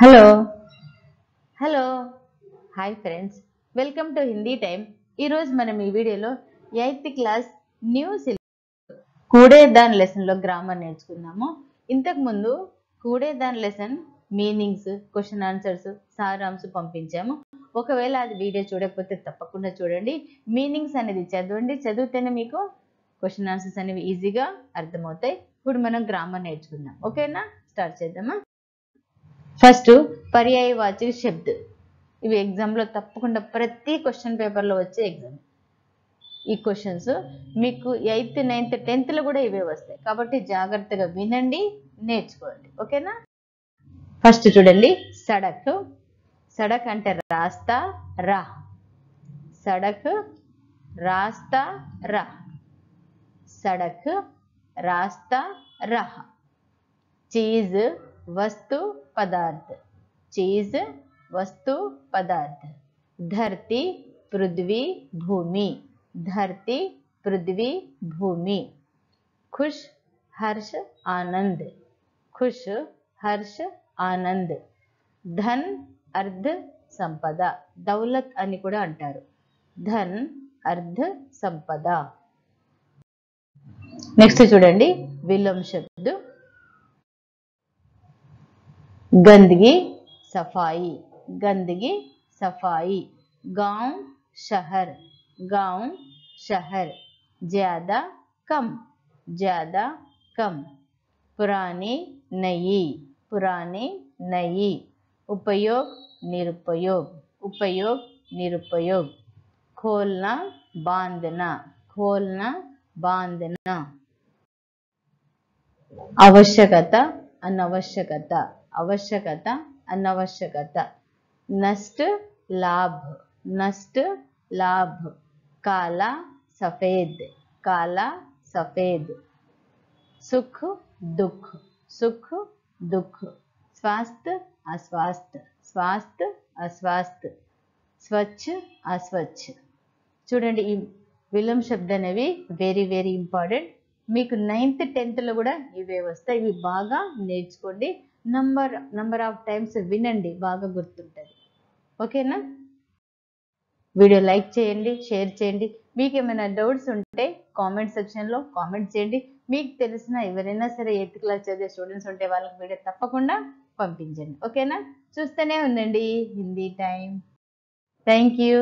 Hello. Hello. Hi friends. Welcome to Hindi time ఈరోజు మనం ఈ వీడియోలో ఎయిత్ క్లాస్ న్యూ సిలబస్ కూడేదాన్ లెసన్లో గ్రామర్ నేర్చుకున్నాము ఇంతకుముందు కూడేదాన్ లెసన్ మీనింగ్స్ క్వశ్చన్ ఆన్సర్స్ సారాంశం పంపించాము. ఒకవేళ అది వీడియో చూడకపోతే తప్పకుండా చూడండి. మీనింగ్స్ అనేది చదవండి. చదివితేనే మీకు క్వశ్చన్ ఆన్సర్స్ అనేవి ఈజీగా అర్థమవుతాయి. ఇప్పుడు మనం గ్రామర్ నేర్చుకుందాం. ఓకేనా? స్టార్ట్ చేద్దామా? ఫస్ట్ పర్యాయవాచక శబ్ద్. ఇవి ఎగ్జామ్లో తప్పకుండా ప్రతి క్వశ్చన్ పేపర్లో వచ్చే ఎగ్జామ్ ఈ క్వశ్చన్స్ మీకు ఎయిత్ నైన్త్ టెన్త్లో కూడా ఇవే వస్తాయి. కాబట్టి జాగ్రత్తగా వినండి నేర్చుకోండి. ఓకేనా ఫస్ట్ చూడండి. సడక్. సడక్ అంటే రాస్తా రా. సడక్ రాస్తా రా. సడక్ రాస్తా రహ చీజ్ వస్తు పదార్థ. చీజ్ వస్తు పదార్థ. ధర్తి పృథ్వీ భూమి. ధర్తి పృథ్వీ భూమి. ఖుష్ హర్ష ఆనంద్. ఖుష్ హర్ష ఆనంద్. ధన్ అర్ధ సంపద. దౌలత్ అని కూడా అంటారు. ధన్ అర్ధ సంపద. నెక్స్ట్ చూడండి విలం శబ్దు गंदगी, सफ़ाई गंदगी, सफ़ाई, गाँव, शहर गाँव, शहर, ज़्यादा कम ज़्यादा कम, पुरानी नई पुरानी नई उपयोग, निरुपयोग उपयोग, निरुपयोग, खोलना, बांधना खोलना, बांधना, आवश्यकता, अनवश्यकता। आवश्यकता अनवश्यकता नष्ट लाभ नष्ट लाभ काला सफेद काला सफेद सुख दुख सुख दुख स्वास्थ्य अस्वास्थ्य स्वास्थ्य अस्वास्थ्य స్వచ్ఛ అస్వచ్ఛ చూడండి ఈ విలం శబ్దం అనేవి వెరీ వెరీ ఇంపార్టెంట్ మీకు నైన్త్ టెన్త్లో కూడా ఇవే వస్తాయి ఇవి బాగా నేర్చుకోండి నంబర్ నంబర్ ఆఫ్ టైమ్స్ వినండి బాగా గుర్తుంటుంది. ఓకేనా? వీడియో లైక్ చేయండి షేర్ చేయండి. మీకు ఏమైనా డౌట్స్ ఉంటే కామెంట్ సెక్షన్లో కామెంట్ చేయండి. మీకు తెలిసిన ఎవరైనా సరే ఎయిత్ క్లాస్ చదివే స్టూడెంట్స్ ఉంటే వాళ్ళకి వీడియో తప్పకుండా పంపించండి. ఓకేనా? చూస్తూనే ఉండండి. Hindi time thank you